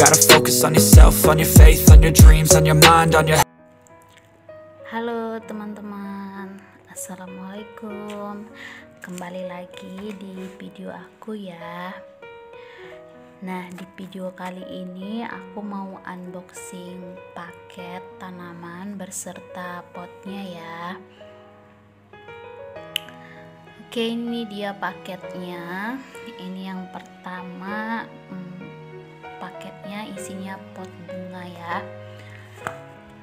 on yourself, on your faith, on your dreams, on your mind, on your Halo teman-teman, assalamualaikum. Kembali lagi di video aku ya. Nah, di video kali ini aku mau unboxing paket tanaman berserta potnya ya. Oke, ini dia paketnya. Ini yang pertama, hmm, isinya pot bunga ya.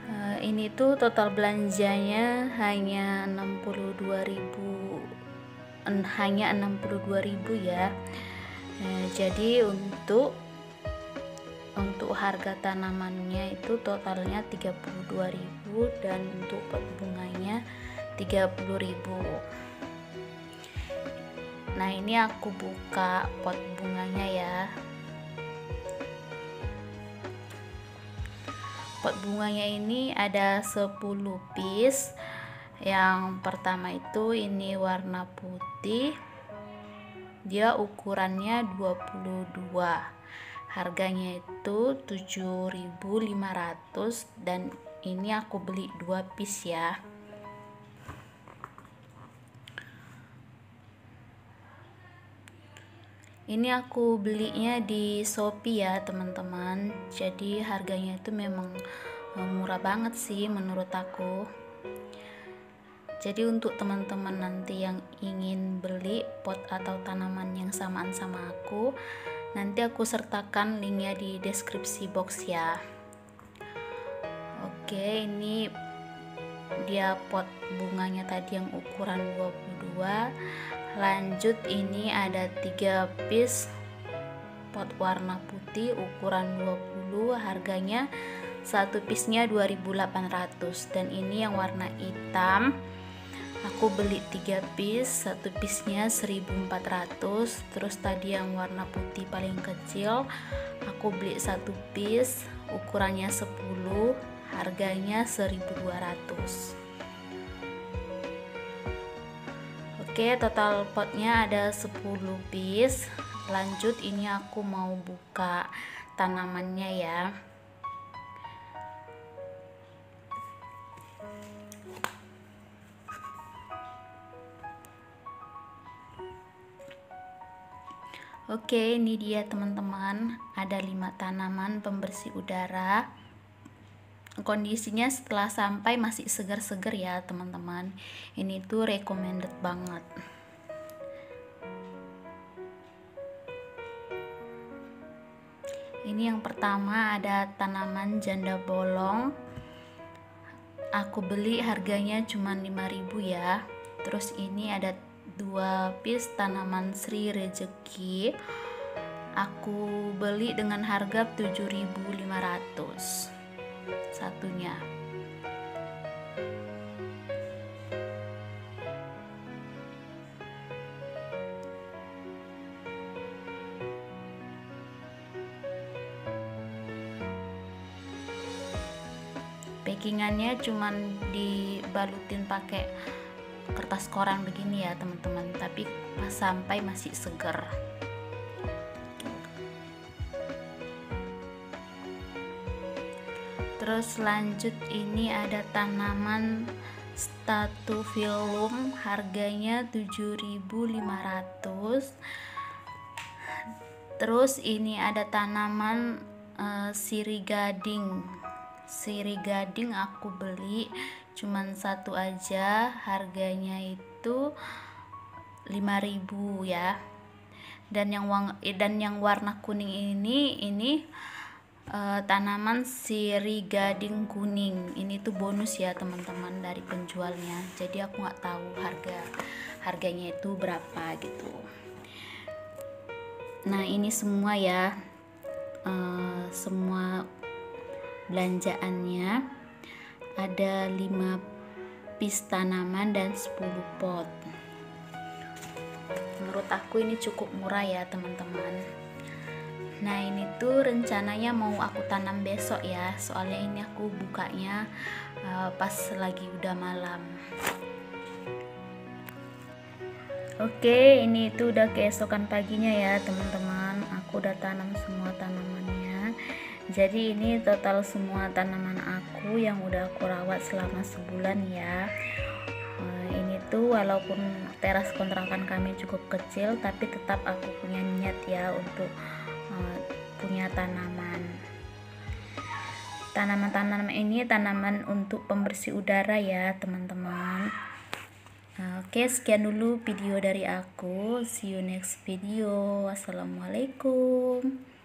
Uh, ini tuh total belanjanya hanya 62.000 hanya 62.000 ya. Nah, jadi untuk untuk harga tanamannya itu totalnya 32.000 dan untuk pot bunganya 30.000 nah ini aku buka pot bunganya ya pot bunganya ini ada 10 piece. Yang pertama itu ini warna putih. Dia ukurannya 22 harganya itu 7500 dan ini aku beli dua piece ya ini aku belinya di Shopee ya teman-teman. Jadi harganya itu memang eh, murah banget sih menurut aku. Jadi untuk teman-teman nanti yang ingin beli pot atau tanaman yang samaan sama aku nanti aku sertakan linknya di deskripsi box ya. Oke ini dia pot bunganya tadi yang ukuran 22 lanjut ini ada tiga piece pot warna putih ukuran 20 harganya satu piece-nya 2800 dan ini yang warna hitam. Aku beli tiga piece satu piece-nya 1400 terus tadi yang warna putih paling kecil aku beli satu piece ukurannya 10 harganya 1200 Oke total potnya ada 10 piece. Lanjut ini aku mau buka tanamannya ya. Oke ini dia teman-teman. Ada 5 tanaman pembersih udara kondisinya setelah sampai masih segar-segar ya teman-teman. Ini tuh recommended banget. Ini yang pertama ada tanaman janda bolong. Aku beli harganya cuma 5000 ya. Terus ini ada dua piece tanaman Sri Rezeki aku beli dengan harga 7500 satunya. Packingannya cuman dibalutin pakai kertas koran begini ya teman-teman tapi pas sampai masih seger terus lanjut ini ada tanaman statufilum harganya 7500 terus ini ada tanaman uh, siri gading. Siri gading aku beli cuman satu aja harganya itu 5000 ya. Dan yang dan yang warna kuning ini ini uh, tanaman siri gading kuning. Ini tuh bonus ya teman-teman dari penjualnya. Jadi aku nggak tahu harga harganya itu berapa gitu. Nah ini semua ya. Uh, semua belanjaannya. Ada 5 piece tanaman dan 10 pot. Menurut aku ini cukup murah ya teman-teman Nah ini tuh rencananya mau aku tanam besok ya. Soalnya ini aku bukanya uh, pas lagi udah malam. Oke ini itu udah keesokan paginya ya teman-teman. Aku udah tanam semua tanamannya. Jadi ini total semua tanaman aku yang udah aku rawat selama sebulan ya. Eh, ini tuh walaupun teras kontrakan kami cukup kecil tapi tetap aku punya niat ya untuk punya tanaman. Tanaman-tanaman ini tanaman untuk pembersih udara ya teman-teman. Oke sekian dulu video dari aku. See you next video. Wassalamualaikum